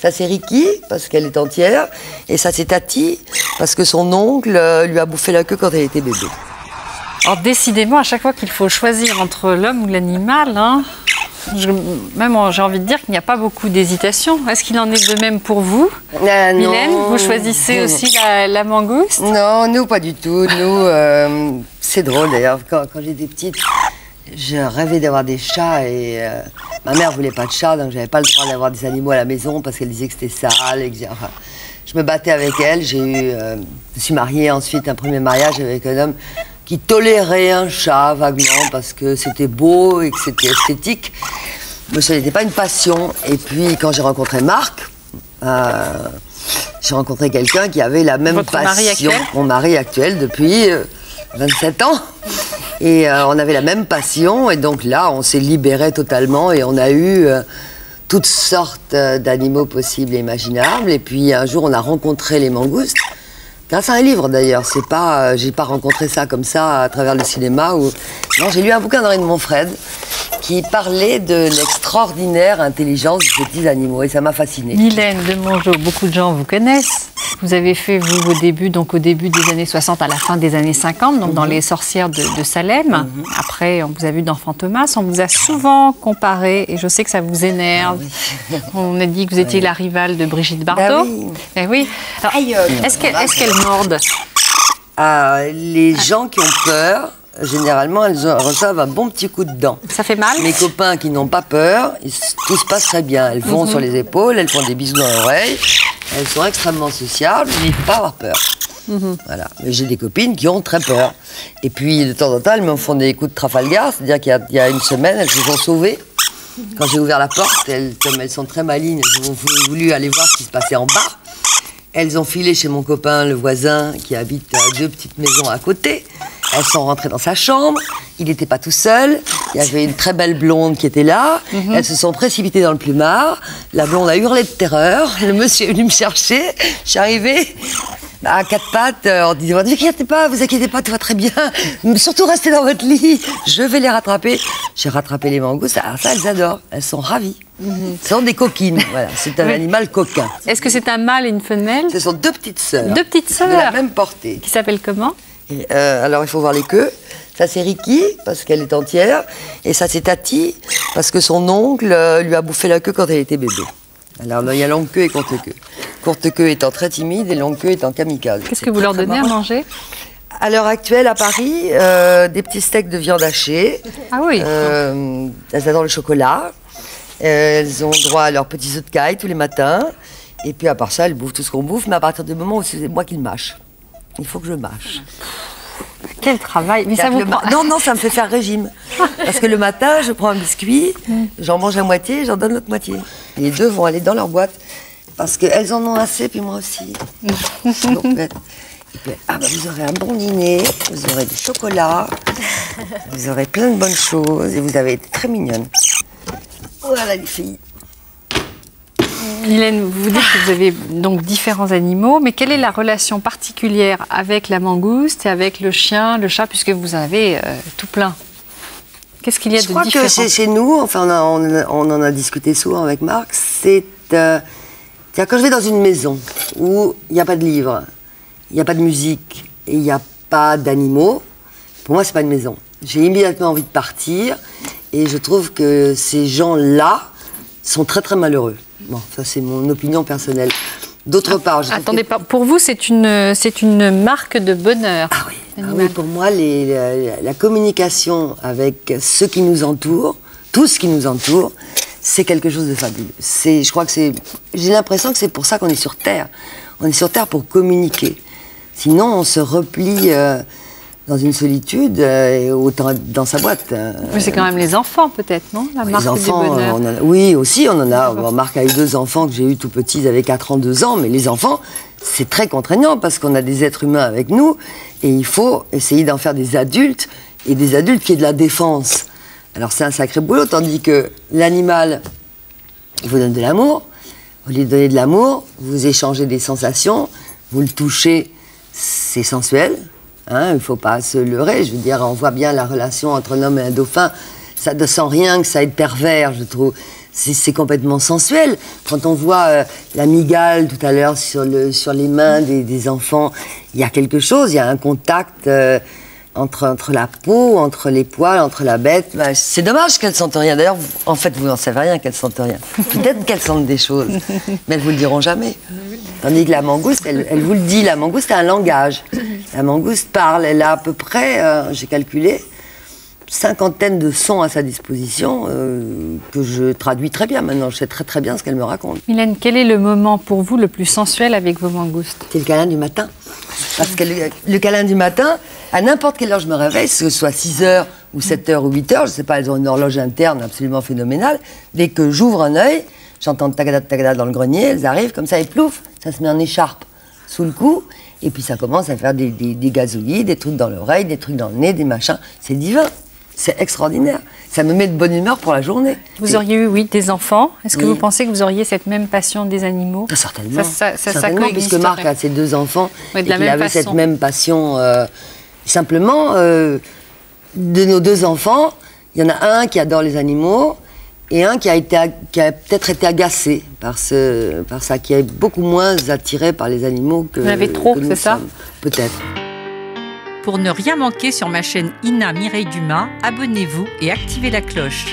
Ça c'est Ricky, parce qu'elle est entière. Et ça c'est Tati, parce que son oncle euh, lui a bouffé la queue quand elle était bébé. Alors décidément, à chaque fois qu'il faut choisir entre l'homme ou l'animal, hein, je- même euh, j'ai envie de dire qu'il n'y a pas beaucoup d'hésitation. Est-ce qu'il en est de même pour vous non. Mylène, vous choisissez aussi la, la mangouste? Non, nous pas du tout. Nous, euh, c'est drôle d'ailleurs. Quand, quand j'étais petite, je rêvais d'avoir des chats et euh, ma mère voulait pas de chat, donc j'avais pas le droit d'avoir des animaux à la maison parce qu'elle disait que c'était sale. Et que j'ai- enfin, je me battais avec elle. J'ai eu, euh, je suis mariée ensuite un premier mariage avec un homme qui tolérait un chat vaguement parce que c'était beau et que c'était esthétique. Mais ce n'était pas une passion. Et puis quand j'ai rencontré Marc. euh, j'ai rencontré quelqu'un qui avait la même Votre passion. mari Mon mari actuel depuis euh, 27 ans. Et euh, on avait la même passion. Et donc là, on s'est libéré totalement et on a eu euh, toutes sortes euh, d'animaux possibles et imaginables. Et puis un jour, on a rencontré les mangoustes. Grâce à un livre d'ailleurs, c'est pas, j'ai pas rencontré ça comme ça à travers le cinéma ou non, j'ai lu un bouquin d'Henri de Montfred qui parlait de l'extraordinaire intelligence des petits animaux et ça m'a fasciné. Mylène de Mongeau, beaucoup de gens vous connaissent. Vous avez fait, vous, vos débuts, donc au début des années 60, à la fin des années 50, donc dans Les Sorcières de, de Salem. Après, on vous a vu dans Fantomas. On vous a souvent comparé, et je sais que ça vous énerve. On a dit que vous étiez la rivale de Brigitte Bardot. Bah oui. Eh oui. Euh, est-ce qu'elle est-ce qu'elle morde Ah, les gens qui ont peur, généralement, elles reçoivent un bon petit coup de dent. Ça fait mal Mes copains qui n'ont pas peur, tout se passe très bien. Elles vont sur les épaules, elles font des bisous dans l'oreille, elles sont extrêmement sociables, mais il ne faut pas avoir peur. Voilà. Mais j'ai des copines qui ont très peur. Et puis, de temps en temps, elles me font des coups de Trafalgar, c'est-à-dire qu'il y a- il y, a une semaine, elles se sont sauvées. Quand j'ai ouvert la porte, elles, comme elles sont très malignes, elles ont voulu- voulu aller voir ce qui se passait en bas. Elles ont filé chez mon copain, le voisin, qui habite à deux petites maisons à côté. Elles sont rentrées dans sa chambre. Il n'était pas tout seul. Il y avait une très belle blonde qui était là. Elles se sont précipitées dans le plumard. La blonde a hurlé de terreur. Le monsieur est venu me chercher. Je suis arrivée à quatre pattes euh, en disant Ne vous inquiétez pas, vous inquiétez pas, tout va très bien. Surtout restez dans votre lit. Je vais les rattraper. J'ai rattrapé les mangoustes. Alors ça, elles adorent. Elles sont ravies. Ce sont des coquines. Voilà. C'est un Oui. animal coquin. Est-ce que c'est un mâle et une femelle Ce sont deux petites sœurs. Deux petites De la sœurs même portée. qui s'appellent comment Et, euh, alors il faut voir les queues. Ça c'est Ricky parce qu'elle est entière. Et ça c'est Tati parce que son oncle euh, lui a bouffé la queue quand elle était bébé. Alors il y a longue queue et courte queue. Courte queue étant très timide et longue queue étant kamikaze. Qu'est-ce que vous leur donnez à manger? À l'heure actuelle à Paris, euh, des petits steaks de viande hachée. Ah oui. Euh, elles adorent le chocolat. Elles ont droit à leurs petits œufs de caille tous les matins. Et puis à part ça, elles bouffent tout ce qu'on bouffe, mais à partir du moment où c'est moi qui le mâche. Il faut que je mâche. Quel travail Mais ça vous prend... Non, non, ça me fait faire régime. Parce que le matin, je prends un biscuit, j'en mange la moitié, j'en donne l'autre moitié. Les deux vont aller dans leur boîte. Parce qu'elles en ont assez, puis moi aussi. Donc, puis, ah bah, vous aurez un bon dîner, vous aurez du chocolat, vous aurez plein de bonnes choses, et vous avez été très mignonne. Voilà les filles. Mylène, vous dites que vous avez donc différents animaux, mais quelle est la relation particulière avec la mangouste et avec le chien, le chat, puisque vous en avez euh, tout plein? Qu'est-ce qu'il y a Je de crois différent? que chez, chez nous, enfin on, a- on en a discuté souvent avec Marc, c'est euh, quand je vais dans une maison où il n'y a pas de livres, il n'y a pas de musique et il n'y a pas d'animaux, pour moi c'est pas une maison. J'ai immédiatement envie de partir et je trouve que ces gens-là sont très très malheureux. Bon, ça c'est mon opinion personnelle. D'autre part, je Attendez, que- pas- pour vous, c'est une, c'est une marque de bonheur. ah oui, ah oui, pour moi, les- la, la communication avec ceux qui nous entourent, tout ce qui nous entoure, c'est quelque chose de fabuleux. C'est, je crois que c'est, j'ai l'impression que c'est pour ça qu'on est sur Terre. On est sur Terre pour communiquer. Sinon, on se replie euh, dans une solitude euh, et autant être dans sa boîte. euh. Mais c'est quand même les enfants, peut-être, non? La Les marque enfants, du bonheur. euh, on a- oui, aussi, on en a. Bon, Marc a eu deux enfants que j'ai eu tout petits, ils avaient 4 ans, 2 ans, mais les enfants, c'est très contraignant parce qu'on a des êtres humains avec nous et il faut essayer d'en faire des adultes et des adultes qui aient de la défense. Alors c'est un sacré boulot, tandis que l'animal, il vous donne de l'amour. Vous lui donnez de l'amour, vous échangez des sensations, vous le touchez, c'est sensuel. Hein, il ne faut pas se leurrer. Je veux dire, on voit bien la relation entre un homme et un dauphin. Ça ne sent rien que ça être pervers, je trouve. c'est complètement sensuel. Quand on voit euh, la migale tout à l'heure sur, le, sur les mains des, des enfants, il y a quelque chose, il y a un contact euh, entre, entre la peau, entre les poils, entre la bête. Bah, c'est dommage qu'elles sentent rien. D'ailleurs, en fait, vous n'en savez rien qu'elles sentent rien. Peut-être qu'elles sentent des choses, mais elles vous le diront jamais. Tandis que la mangouste, elle, elle vous le dit. La mangouste a un langage. La mangouste parle. Elle a à peu près, euh, j'ai calculé, cinquantaine de sons à sa disposition euh, que je traduis très bien maintenant. Je sais très très bien ce qu'elle me raconte. Mylène, quel est le moment pour vous le plus sensuel avec vos mangoustes C'est le câlin du matin. Parce que le, câlin du matin, à n'importe quelle heure je me réveille, que ce soit 6 heures ou 7 heures ou 8 heures, je sais pas, elles ont une horloge interne absolument phénoménale. Dès que j'ouvre un œil, j'entends tagada tagada dans le grenier, elles arrivent comme ça et plouf, ça se met en écharpe sous le cou. Et puis ça commence à faire des, des gazouillis, des trucs dans l'oreille, des trucs dans le nez, des machins. C'est divin. C'est extraordinaire. Ça me met de bonne humeur pour la journée. Vous auriez eu, oui, des enfants. Est-ce que Oui. vous pensez que vous auriez cette même passion des animaux? Ah, certainement. Ça, ça, ça, certainement, puisque Marc a ses deux enfants Ouais, de et qu'il avait façon. cette même passion. euh, simplement, euh, de nos deux enfants, il y en a un qui adore les animaux et un qui a, été, qui a peut-être été agacé par, ce, par ça, qui est beaucoup moins attiré par les animaux que. Vous en avez trop, c'est ça? Peut-être. Pour ne rien manquer sur ma chaîne Ina Mireille Dumas, abonnez-vous et activez la cloche.